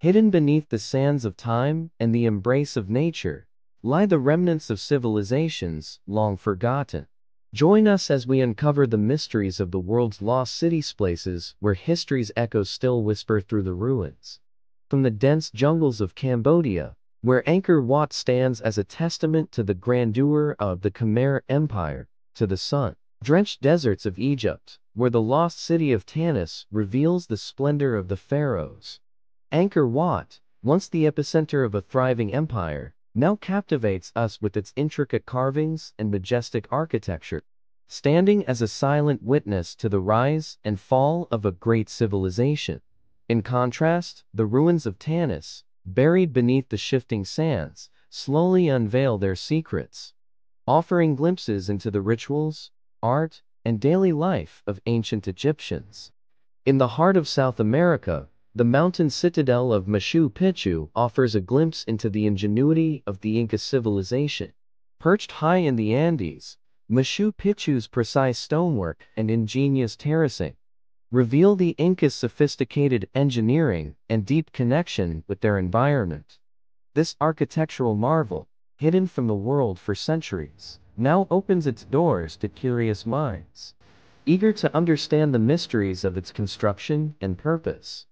Hidden beneath the sands of time and the embrace of nature lie the remnants of civilizations long forgotten. Join us as we uncover the mysteries of the world's lost cities places where history's echoes still whisper through the ruins. From the dense jungles of Cambodia, where Angkor Wat stands as a testament to the grandeur of the Khmer Empire, to the sun-drenched deserts of Egypt, where the lost city of Tanis reveals the splendor of the pharaohs. Angkor Wat, once the epicenter of a thriving empire, now captivates us with its intricate carvings and majestic architecture, standing as a silent witness to the rise and fall of a great civilization. In contrast, the ruins of Tanis, buried beneath the shifting sands, slowly unveil their secrets, offering glimpses into the rituals, art, and daily life of ancient Egyptians. In the heart of South America, the mountain citadel of Machu Picchu offers a glimpse into the ingenuity of the Inca civilization. Perched high in the Andes, Machu Picchu's precise stonework and ingenious terracing reveal the Incas' sophisticated engineering and deep connection with their environment. This architectural marvel, hidden from the world for centuries, now opens its doors to curious minds, eager to understand the mysteries of its construction and purpose.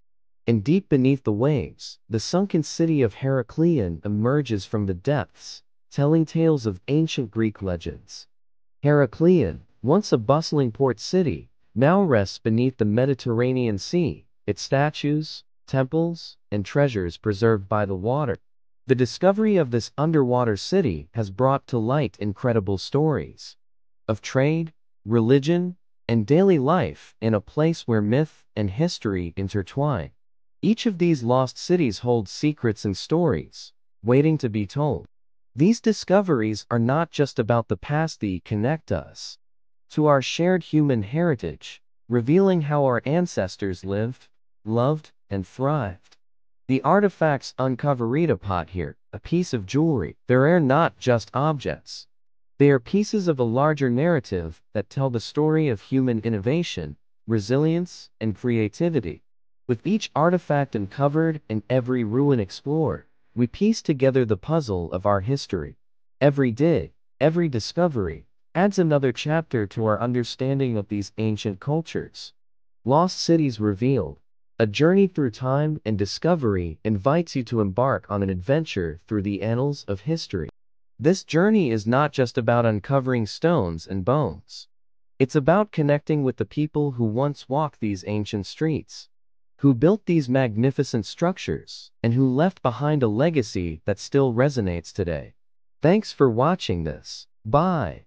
And deep beneath the waves, the sunken city of Heracleion emerges from the depths, telling tales of ancient Greek legends. Heracleion, once a bustling port city, now rests beneath the Mediterranean Sea, its statues, temples, and treasures preserved by the water. The discovery of this underwater city has brought to light incredible stories of trade, religion, and daily life in a place where myth and history intertwine. Each of these lost cities holds secrets and stories, waiting to be told. These discoveries are not just about the past they connect us to our shared human heritage, revealing how our ancestors lived, loved, and thrived. The artifacts uncover a pot here, a piece of jewelry. They are not just objects. They are pieces of a larger narrative that tell the story of human innovation, resilience, and creativity. With each artifact uncovered and every ruin explored, we piece together the puzzle of our history. Every dig, every discovery, adds another chapter to our understanding of these ancient cultures. Lost Cities Revealed A journey through time and discovery invites you to embark on an adventure through the annals of history. This journey is not just about uncovering stones and bones. It's about connecting with the people who once walked these ancient streets who built these magnificent structures, and who left behind a legacy that still resonates today. Thanks for watching this. Bye.